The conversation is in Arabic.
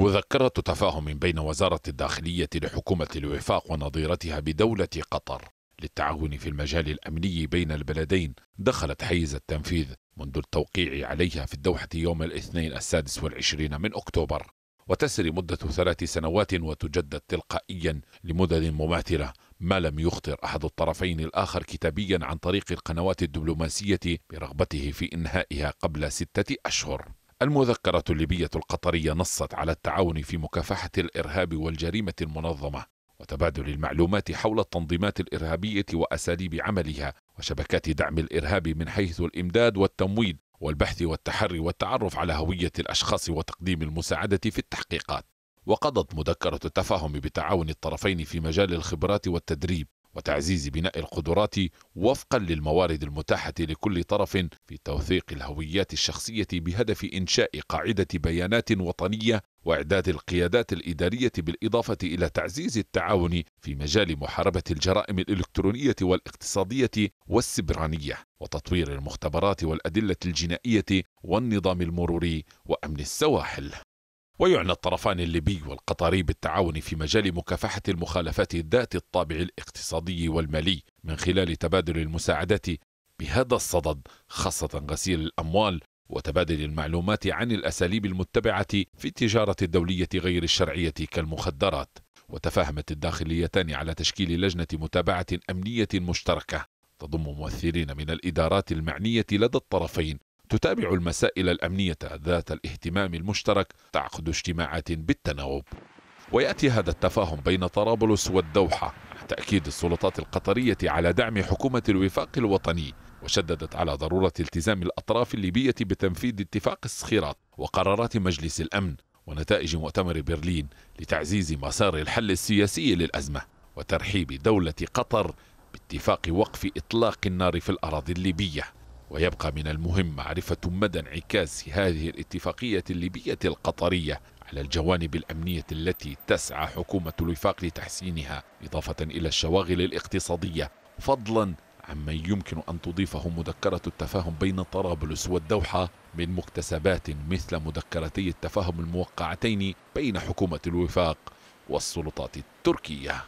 مذكرة تفاهم بين وزارة الداخلية لحكومة الوفاق ونظيرتها بدولة قطر للتعاون في المجال الأمني بين البلدين. دخلت حيز التنفيذ منذ التوقيع عليها في الدوحة يوم الاثنين السادس والعشرين من أكتوبر. وتسري مدة ثلاث سنوات وتجدد تلقائيا لمدد مماثلة. ما لم يخطر أحد الطرفين الآخر كتابيا عن طريق القنوات الدبلوماسية برغبته في إنهائها قبل ستة أشهر. المذكرة الليبية القطرية نصت على التعاون في مكافحة الإرهاب والجريمة المنظمة وتبادل المعلومات حول التنظيمات الإرهابية وأساليب عملها وشبكات دعم الإرهاب من حيث الإمداد والتمويل والبحث والتحري والتعرف على هوية الأشخاص وتقديم المساعدة في التحقيقات. وقضت مذكرة التفاهم بتعاون الطرفين في مجال الخبرات والتدريب وتعزيز بناء القدرات وفقا للموارد المتاحة لكل طرف في توثيق الهويات الشخصية بهدف إنشاء قاعدة بيانات وطنية وإعداد القيادات الإدارية بالإضافة إلى تعزيز التعاون في مجال محاربة الجرائم الإلكترونية والاقتصادية والسبرانية وتطوير المختبرات والأدلة الجنائية والنظام المروري وأمن السواحل. ويعنى الطرفان الليبي والقطري بالتعاون في مجال مكافحة المخالفات ذات الطابع الاقتصادي والمالي من خلال تبادل المساعدات بهذا الصدد خاصة غسيل الأموال وتبادل المعلومات عن الأساليب المتبعة في التجارة الدولية غير الشرعية كالمخدرات وتفاهمت الداخليتان على تشكيل لجنة متابعة أمنية مشتركة تضم ممثلين من الإدارات المعنية لدى الطرفين تتابع المسائل الأمنية ذات الاهتمام المشترك تعقد اجتماعات بالتناوب. ويأتي هذا التفاهم بين طرابلس والدوحة تأكيد السلطات القطرية على دعم حكومة الوفاق الوطني وشددت على ضرورة التزام الأطراف الليبية بتنفيذ اتفاق الصخيرات وقرارات مجلس الأمن ونتائج مؤتمر برلين لتعزيز مسار الحل السياسي للأزمة وترحيب دولة قطر باتفاق وقف إطلاق النار في الأراضي الليبية. ويبقى من المهم معرفة مدى انعكاس هذه الاتفاقية الليبية القطرية على الجوانب الأمنية التي تسعى حكومة الوفاق لتحسينها إضافة إلى الشواغل الاقتصادية. فضلا عما يمكن أن تضيفه مذكرة التفاهم بين طرابلس والدوحة من مكتسبات مثل مذكرتي التفاهم الموقعتين بين حكومة الوفاق والسلطات التركية.